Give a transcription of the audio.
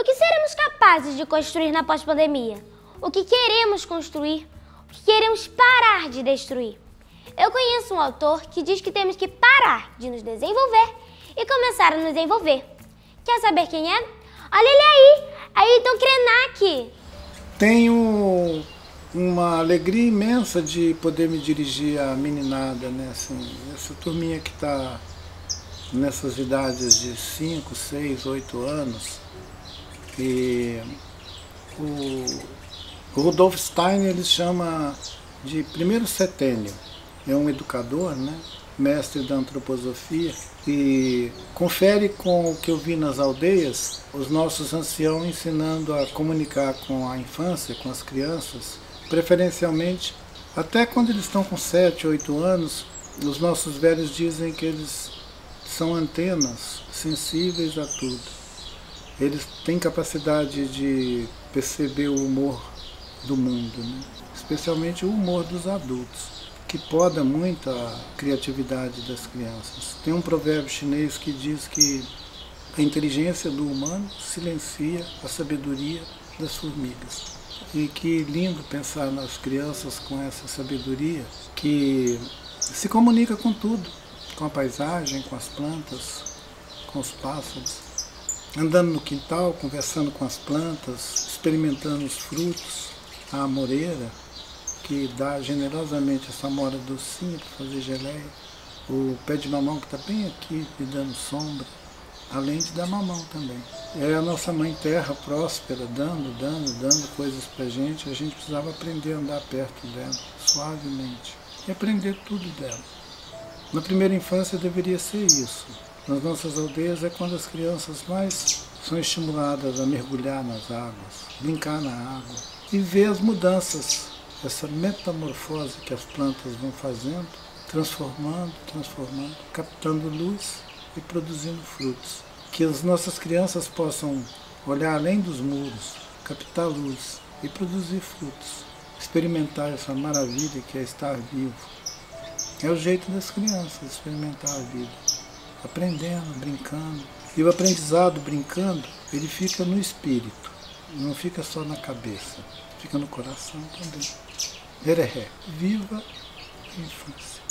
O que seremos capazes de construir na pós-pandemia? O que queremos construir? O que queremos parar de destruir? Eu conheço um autor que diz que temos que parar de nos desenvolver e começar a nos envolver. Quer saber quem é? Olha ele aí, Ayrton Krenak. Tenho uma alegria imensa de poder me dirigir à meninada, né? Assim, essa turminha que está nessas idades de 5, 6, 8 anos. E o, Rudolf Steiner ele chama de primeiro setênio. É um educador, né? mestre da antroposofia, e confere com o que eu vi nas aldeias, os nossos anciãos ensinando a comunicar com a infância, com as crianças, preferencialmente, até quando eles estão com 7, 8 anos, os nossos velhos dizem que eles são antenas sensíveis a tudo. Eles têm capacidade de perceber o humor do mundo, né? especialmente o humor dos adultos, que poda muito a criatividade das crianças. Tem um provérbio chinês que diz que a inteligência do humano silencia a sabedoria das formigas. E que lindo pensar nas crianças com essa sabedoria que se comunica com tudo, com a paisagem, com as plantas, com os pássaros, andando no quintal, conversando com as plantas, experimentando os frutos, a amoreira, que dá generosamente essa amora docinha para fazer geleia, o pé de mamão que está bem aqui, me dando sombra, além de dar mamão também. É a nossa mãe terra próspera, dando, dando, dando coisas para gente, a gente precisava aprender a andar perto dela, suavemente, e aprender tudo dela. Na primeira infância deveria ser isso. Nas nossas aldeias é quando as crianças mais são estimuladas a mergulhar nas águas, brincar na água e ver as mudanças, essa metamorfose que as plantas vão fazendo, transformando, transformando, captando luz e produzindo frutos. Que as nossas crianças possam olhar além dos muros, captar luz e produzir frutos, experimentar essa maravilha que é estar vivo. É o jeito das crianças experimentar a vida, aprendendo, brincando. E o aprendizado brincando, ele fica no espírito, não fica só na cabeça, fica no coração também. Ereré, viva a infância.